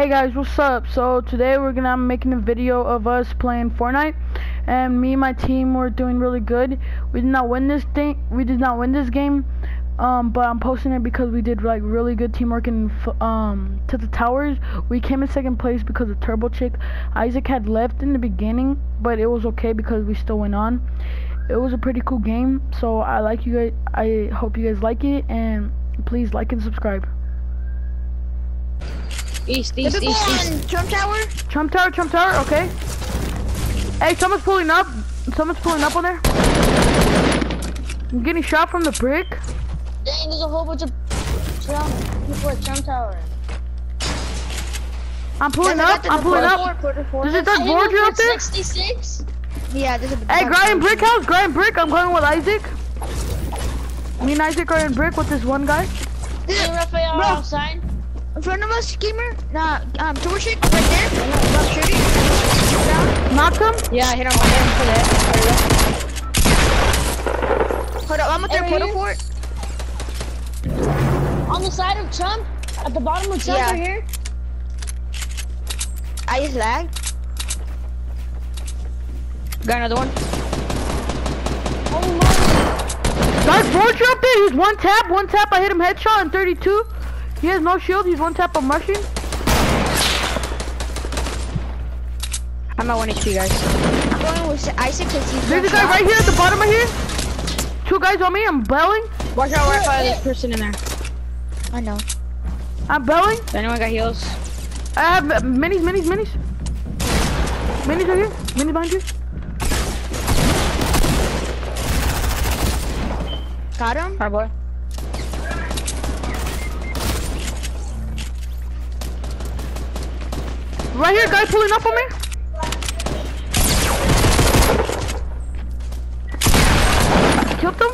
Hey guys, what's up? So today we're gonna be making a video of us playing Fortnite, and me and my team were doing really good. We did not win this thing. We did not win this game, um, but I'm posting it because we did like really good teamwork and um to the towers. We came in second place because of Turbo Chick. Isaac had left in the beginning, but it was okay because we still went on. It was a pretty cool game, so I like you guys. I hope you guys like it, and please like and subscribe. East, east, east, east. Trump Tower? Trump Tower, Trump Tower, okay. Hey, someone's pulling up. Someone's pulling up on there. I'm getting shot from the brick. Dang, there's a whole bunch of Trump people at Trump Tower. I'm pulling up, I'm pulling up. There's a Dark Voyager up there? 66? Yeah, there's a Hey, grind brick house, grind brick. I'm going with Isaac. Me and Isaac are in brick with this one guy. Hey, Raphael Bro. outside. In front of us, gamer. Nah, um, Turbo Chick, right there. Above shooting. Down. Knocked him. Yeah, I hit him. I hit him for that. Hold up, I'm with their Hey, portal right fort. On the side of Trump, at the bottom of Trump Yeah. right here. I just lagged. Got another one. Oh my. Dark Voyager up there. He's one tap, one tap. I hit him headshot in 32. He has no shield. He's one tap. I'm rushing. I'm at 1 HP, guys. I'm going with Isaac because he's There's a guy shot. right here at the bottom of here. Two guys on me. I'm belling. Watch out, Raphael. There's a person in there. I know. I'm belling. Does anyone got heals? I have uh, minis, minis, minis. Minis right here. Minis behind you. Got him. Alright, boy. Right here, guy pulling up on me. Killed him.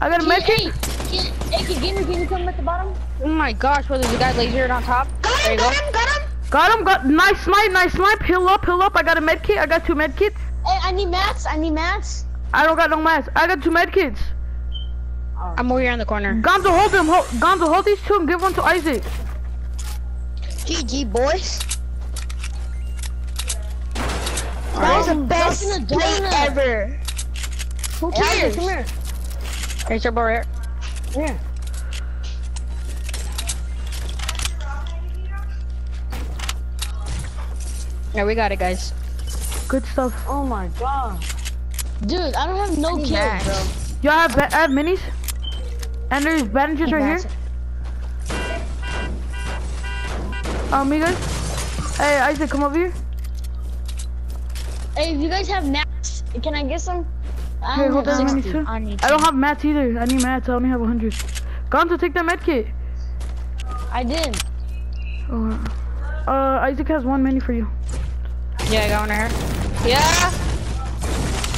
I got a med Hey, kit. can, hey, can, Gamer, can you come at the bottom? Oh my gosh, what is the guy lasered on top? Got There him, you got go. him, got him. Got him. Got nice snipe, nice snipe. Heal up, heal up. I got a med kit. I got two med kits. Hey, I need mats. I need mats. I don't got no mask. I got two med kits. I'm over here in the corner. Gonzo, hold them. Hold, Gonzo, hold these two and give one to Isaac. GG, boys. That was the best play ever. Who Hey, Isaac, cares? come here. Here's your boy. Come here. Yeah, we got it, guys. Good stuff. Oh my god. Dude, I don't have no kills, bro. Y'all have, ba- I have minis. And there's bandages right Matt. here. Um, you guys. Hey, Isaac, come over here. Hey, if you guys have mats, can I get some? I Here, don't hold have on, me 60. I need I don't have mats either. I need mats. I only have 100. Gonzo, take that med kit. I did. Oh, uh, Isaac has one mini for you. Yeah, I got one right here. Yeah!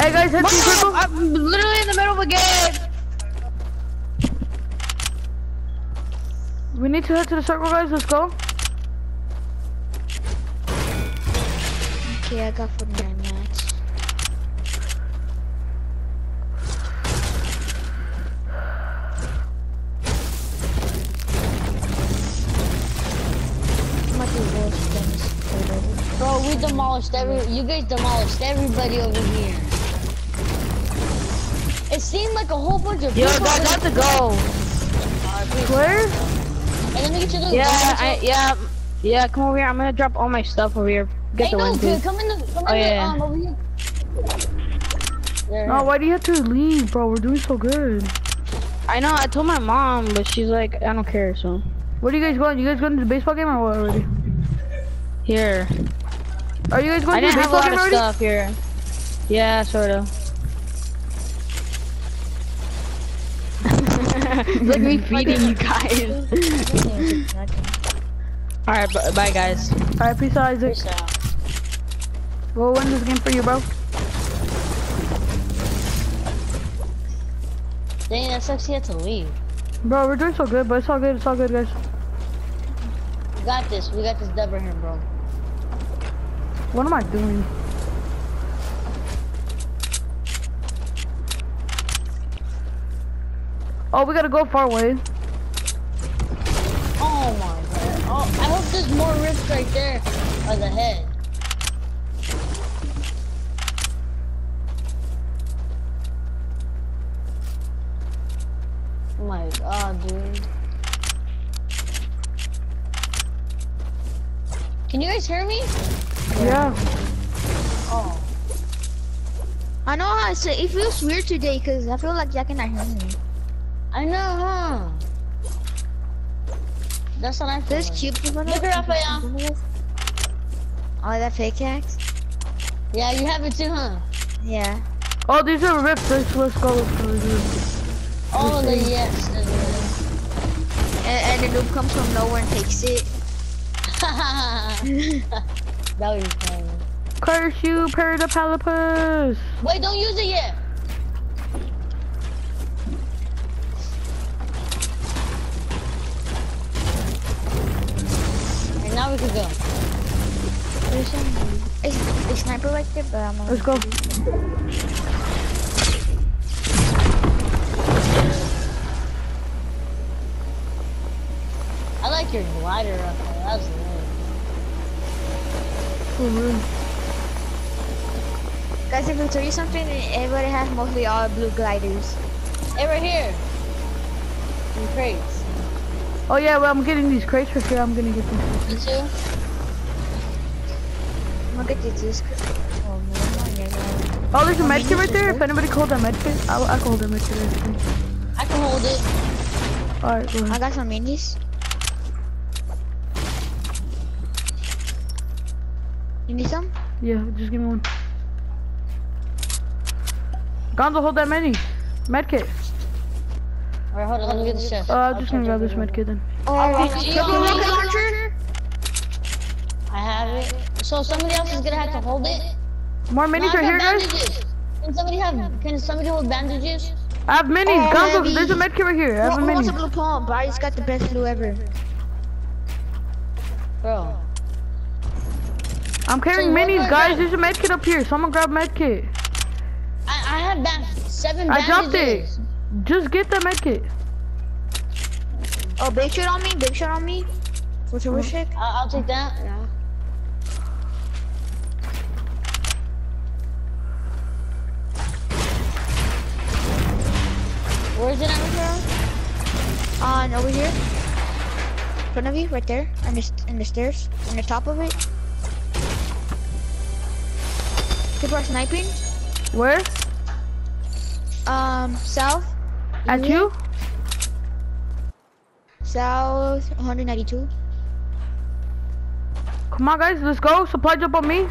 Hey guys, head to the circle. I'm literally in the middle of a game! We need to head to the circle, guys. Let's go. Okay, I got 49 mats. I'm about to roll spins. Bro, we demolished every. You guys demolished everybody over here. It seemed like a whole bunch of Yo, people. guys, I have to go. Where? And let me get you those. Yeah. I, yeah, yeah, come over here. I'm gonna drop all my stuff over here. Get Hey, the no, one, dude, come in the. Come Oh, in the. yeah. Um, over here. There. No, why do you have to leave, bro? We're doing so good. I know, I told my mom, but she's like, I don't care, so. Where are you guys going? You guys going to the baseball game or what already? Here. Are you guys going I to the baseball didn't have a baseball lot game of already? stuff here. Yeah, sort of. Look at me feeding you guys. Alright, bye guys. Alright, peace out, Isaac. Peace out. We'll win this game for you, bro. Dang, that sucks. He had to leave. Bro, we're doing so good, but it's all good. It's all good, guys. We got this. We got this dub right here, bro. What am I doing? Oh, we gotta go far away. Oh my god. Oh I hope there's more rifts right there by the head. Oh my god, dude. Can you guys hear me? Yeah. Oh. I know how it's, it feels weird today because I feel like y'all cannot hear me. I know, huh? That's what I feel This like. cube people Look at Raphael. Oh, that fake axe? Yeah, you have it too, huh? Yeah. Oh, these are rips. Let's, let's go. Let's go. Let's. Oh, the yes. And, and the noob comes from nowhere and takes it. a- that would be funny. Curse you, Paradapalapus. Wait, don't use it yet. And now we can go. There's some. It's a sniper right there, but I'm not. Let's go. I like your glider up there. That's lit. Oh, Guys, if I tell you something, everybody has mostly all blue gliders. Hey, right here. In crates. Oh yeah, well I'm getting these crates for sure. I'm gonna get them. You too? I'm gonna get this. Oh, man, yeah, yeah. Oh, there's a Oh, med kit right minis there. is If anybody called that med kit, I'll, I can hold that med kit. Actually. I can hold it. All right, go I got some minis. You need some? Yeah, just give me one. Gonzo, hold that many. Med kit. Alright, hold on. Let me get the chest. Uh, I'm just gonna grab this med kit then. Oh, rocket- you you have a want rocket rocket launcher? I have it. So somebody else is gonna have to hold it. More No, minis I right here, got guys. Can somebody have? Can somebody hold bandages? I have minis. Oh, Gonzo, heavy. there's a med kit right here. I have a Who wants a mini. blue palm? Barry's got the best blue ever. Bro. I'm carrying So minis, guys. There's a med kit up here. Someone grab med kit. I, I have band seven I dropped it. Just get the med kit. Oh, big shot on me, big shot on me. What's your wish check? I'll, I'll take that. Yeah. Where is it at, Ricardo? On over here. In front of you, right there. On the, in the stairs. On the top of it. People are sniping. Where? Um, south. At you? South 192. Come on, guys. Let's go. Supply jump on me.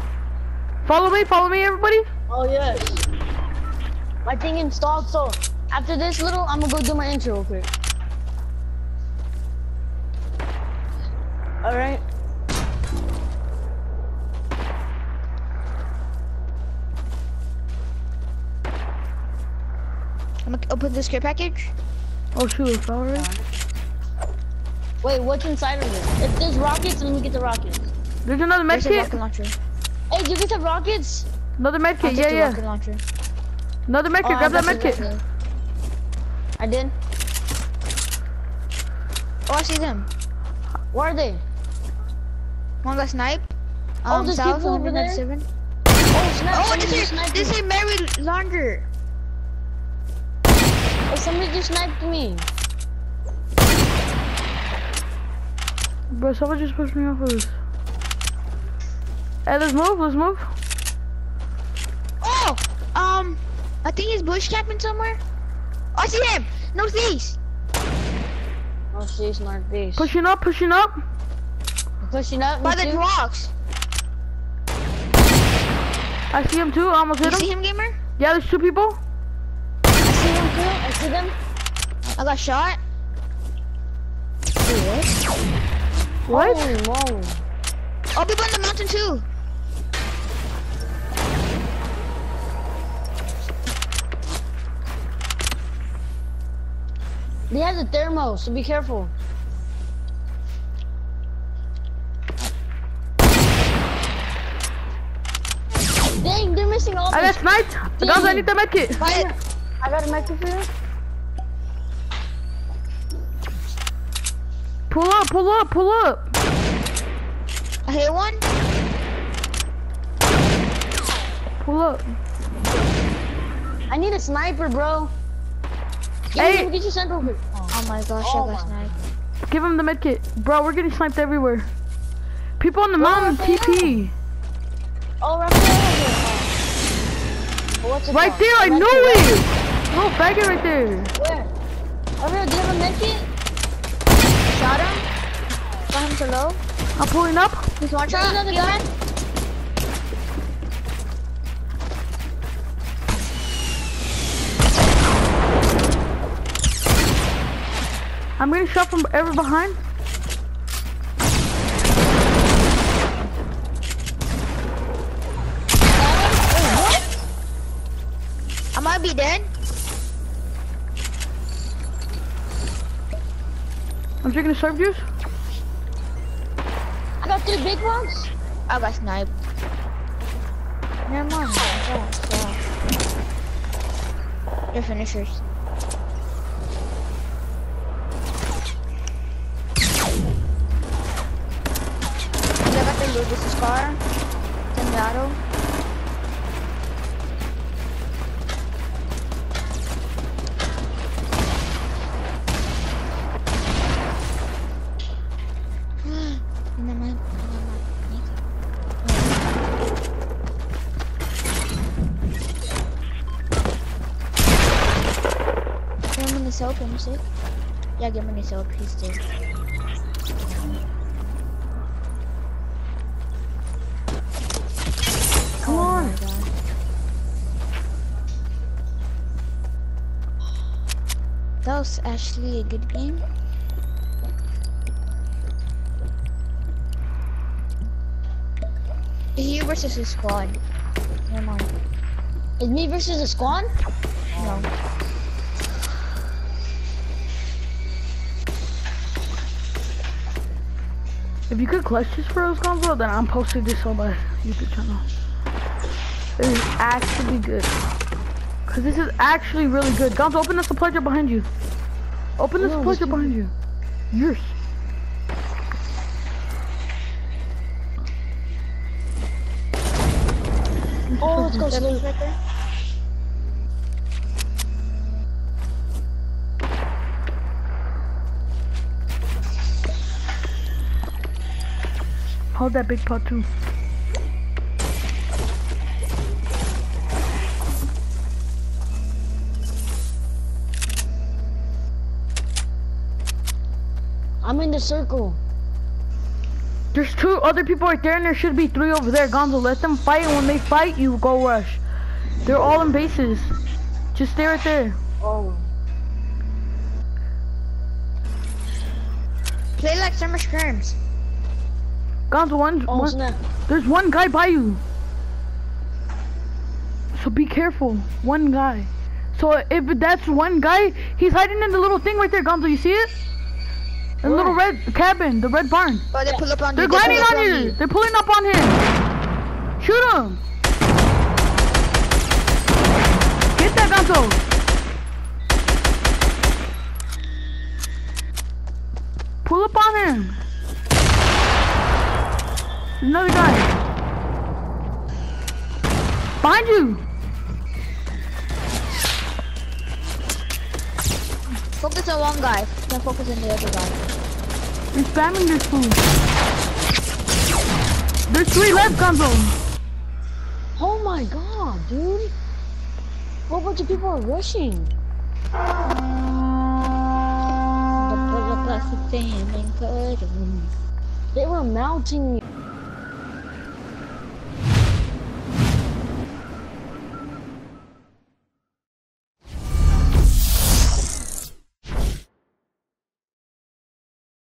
Follow me. Follow me, everybody. Oh yes. My thing installed. So after this little, I'm gonna go do my intro real quick. All right. Open this care package. Oh shoot, it's already. Wait, what's inside of it? If there's rockets, then we get the rockets. There's another med There's kit. rocket launcher. Hey, did you get the rockets? Another med kit. take Yeah, the yeah. rocket launcher. Another med kit. Oh, Grab that got med kit. rockets. I did. Oh, I see them. Where are they? One got sniped. Oh, Um, there's south people over there? 197. Oh snap! Oh, somebody this is this is Mary Launder. Somebody just sniped me. Bro, someone just pushed me off of this. Hey, let's move. Let's move. Oh, um, I think he's bush camping somewhere. Oh, I see him. no Northeast. Oh, she's northeast. Pushing up. Pushing up. Pushing up. By the too. rocks. I see him too. I almost You hit see him. him, gamer? Yeah, there's two people. See them. I got shot. What? Holy moly. Oh, people in the mountain too. They have the thermo, so be careful. Dang, they're missing all I got this. sniped. Guys, I need the med kit. I got a microphone for you. Pull up. Pull up. Pull up. I hit one. Pull up. I need a sniper, bro. Get, Hey. get, get your sniper. over. Oh my gosh, Oh I got oh my. sniped. Give him the medkit. Bro, we're getting sniped everywhere. People on the mountain, TP. Oh, right there. Oh, what's Right there, I A know it. No, faggot right there. Where? Over here, do you have a medkit? Shot him. Got him to low. I'm pulling up. He's one shot. another guy. I'm getting shot from ever behind. I might be dead. I'm drinking a serve juice. I got three big ones. I got sniped. Never mind. Yeah. They're finishers. I got the Lucas scar. Tengado. Yeah, give the soap, he's dead. Come oh on. Oh. That was actually a good game. He versus his squad. Never mind. It's me versus a squad. No. If you could clutch this for us, Gonzo, then I'm posting this on my YouTube channel. This is actually good. Cause this is actually really good. Gonzo, open the supply drop behind you. Open the No, supply this drop behind you. Yours. Oh, let's go Seven right there. Hold that big pot too. I'm in the circle. There's two other people right there and there should be three over there. Gonzo, let them fight and when they fight, you go rush. They're all in bases. Just stay right there. Oh. Play like summer scrims. Gonzo, one, Oh one there's one guy by you. So be careful. One guy. So if that's one guy, he's hiding in the little thing right there, Gonzo. You see it? The little red cabin, the red barn. Oh, they pull up on They're you. they grinding pull up on you. They're pulling up on him. Shoot him. Get that Gonzo. Pull up on him. There's another guy. Behind you. Focus on one guy. Then focus on the other guy. They're spamming this food. There's three left, Gonzo. Oh my god, dude. Whole bunch of people are rushing. They were mounting me.